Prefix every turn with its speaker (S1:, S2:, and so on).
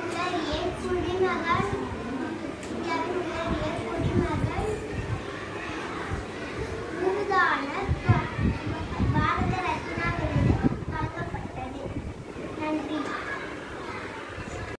S1: चाहिए ये